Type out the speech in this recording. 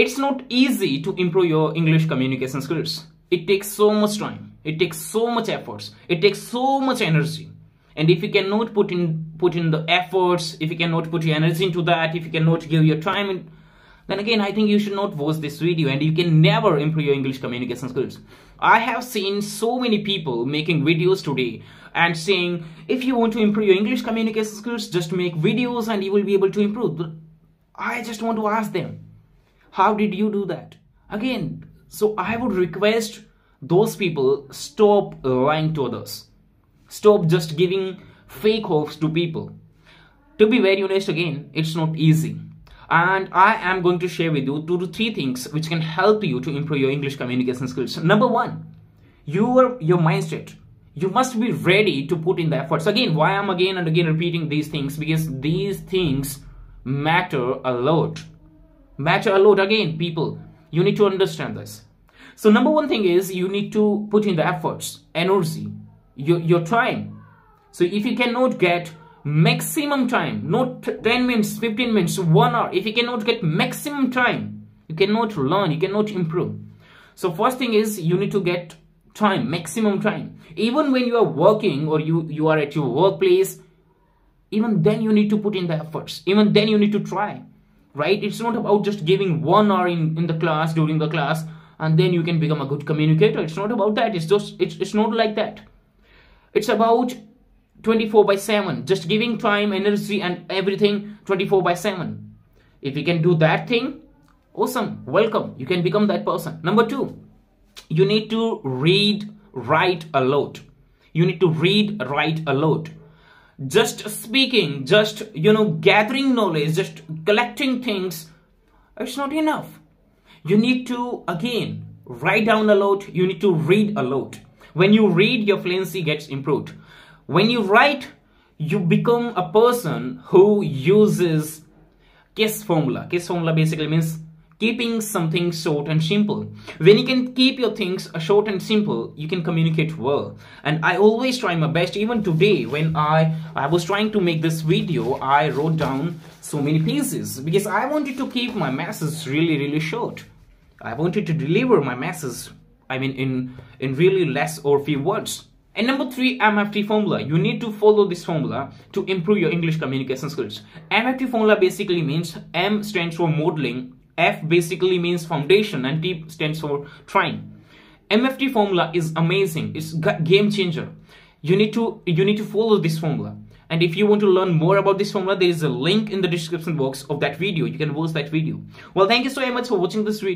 it's not easy to improve your English communication skills. It takes so much time. It takes so much efforts. It takes so much energy. And if you cannot put in put in the efforts, if you cannot put your energy into that, if you cannot give your time, then again, I think you should not watch this video and you can never improve your English communication skills. I have seen so many people making videos today and saying, if you want to improve your English communication skills, just make videos and you will be able to improve. I just want to ask them, how did you do that? Again so i would request those people stop lying to others. Stop just giving fake hopes to people. To be very honest again it's not easy. And i am going to share with you two to three things which can help you to improve your english communication skills. Number one your your mindset. You must be ready to put in the efforts. Again why i'm again and again repeating these things? Because these things matter a lot matter a lot again people. You need to understand this. So number one thing is you need to put in the efforts energy. Your, your time. So if you cannot get maximum time not 10 minutes 15 minutes one hour if you cannot get maximum time you cannot learn you cannot improve. So first thing is you need to get time maximum time. Even when you are working or you you are at your workplace even then you need to put in the efforts. Even then you need to try right? It's not about just giving one hour in, in the class during the class and then you can become a good communicator. It's not about that. It's just it's, it's not like that. It's about 24 by 7 just giving time energy and everything 24 by 7 if you can do that thing awesome. Welcome. You can become that person. Number two you need to read write a lot. You need to read write a lot just speaking just you know gathering knowledge just collecting things it's not enough. You need to again write down a lot. You need to read a lot. When you read your fluency gets improved. When you write you become a person who uses KISS formula. KISS formula basically means keeping something short and simple. When you can keep your things uh, short and simple, you can communicate well. And I always try my best. Even today, when I, I was trying to make this video, I wrote down so many pieces because I wanted to keep my message really, really short. I wanted to deliver my message, I mean, in, in really less or few words. And number three, MFT formula. You need to follow this formula to improve your English communication skills. MFT formula basically means M stands for modeling, F basically means foundation and T stands for trying. MFT formula is amazing. It's game changer. You need to you need to follow this formula. And if you want to learn more about this formula, there is a link in the description box of that video. You can watch that video. Well, thank you so much for watching this video.